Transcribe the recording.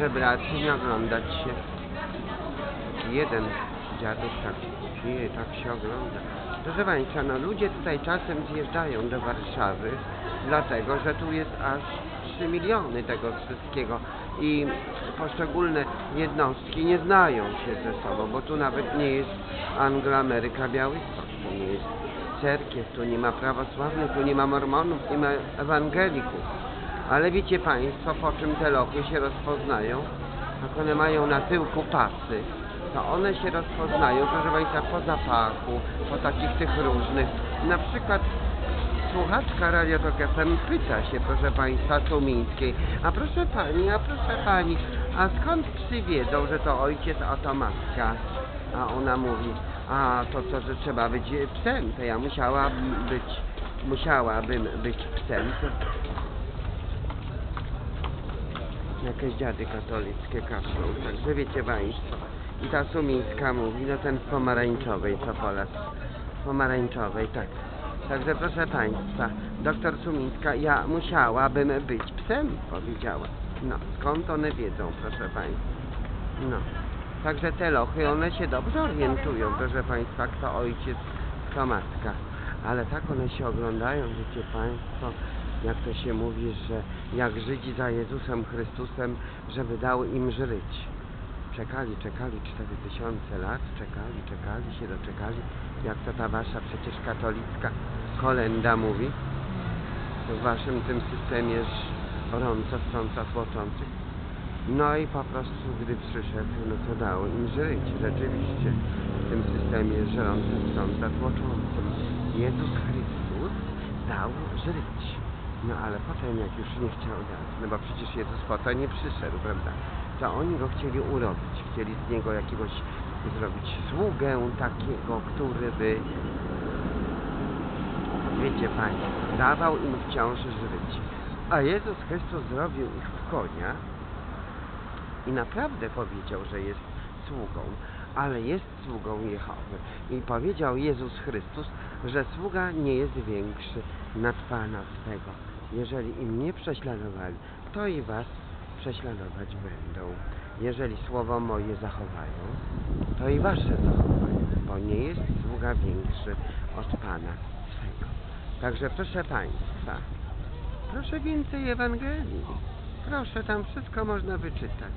żebracy nie oglądać się. Jeden dziadek tak pije, tak się ogląda. Proszę Państwa, no ludzie tutaj czasem zjeżdżają do Warszawy, dlatego że tu jest aż 3 miliony tego wszystkiego i poszczególne jednostki nie znają się ze sobą, bo tu nawet nie jest Angloameryka Białystok, tu nie jest cerkiew, tu nie ma prawosławnych, tu nie ma mormonów, nie ma ewangelików. Ale wiecie Państwo, po czym te lochy się rozpoznają? Jak one mają na tyłku pasy, to one się rozpoznają, proszę Państwa, po zapachu, po takich tych różnych. Na przykład słuchaczka Radio Tok FM pyta się, proszę Państwa, Sumińskiej, a proszę Pani, a proszę Pani, a skąd psy wiedzą, że to ojciec, a to matka? A ona mówi, a to co, że trzeba być psem, to ja musiałabym być, musiałabym być psem. To... Jakieś dziady katolickie kaszlą, także wiecie Państwo. I ta Sumińska mówi, no ten w pomarańczowej, co Polak. Pomarańczowej, tak. Także proszę Państwa, doktor Sumińska, ja musiałabym być psem, powiedziała. No, skąd one wiedzą, proszę Państwa? No. Także te lochy, one się dobrze orientują, proszę Państwa, kto ojciec, kto matka. Ale tak one się oglądają, wiecie Państwo, jak to się mówi, że jak Żydzi za Jezusem Chrystusem, żeby dał im żyć. Czekali, czekali 4000 lat, czekali, czekali, się doczekali, jak to ta wasza przecież katolicka kolenda mówi, w waszym tym systemie żrąco, strąca, tłoczących. No i po prostu, gdy przyszedł, no to dało im żyć, rzeczywiście, w tym systemie żrąco, strąca, tłoczącym. Jezus Chrystus dał żyć. No ale potem, jak już nie chciał dać, no bo przecież Jezus po to nie przyszedł, prawda? To oni go chcieli urobić, chcieli z niego jakiegoś zrobić sługę takiego, który by, wiecie Państwo, dawał im wciąż żyć. A Jezus Chrystus zrobił ich w konia i naprawdę powiedział, że jest sługą, ale jest sługą Jehowy. I powiedział Jezus Chrystus, że sługa nie jest większy nad Pana swego. Jeżeli im nie prześladowali, to i was prześladować będą. Jeżeli słowo moje zachowają, to i wasze zachowają, bo nie jest sługa większy od Pana swego. Także proszę Państwa, proszę więcej Ewangelii. Proszę, tam wszystko można wyczytać.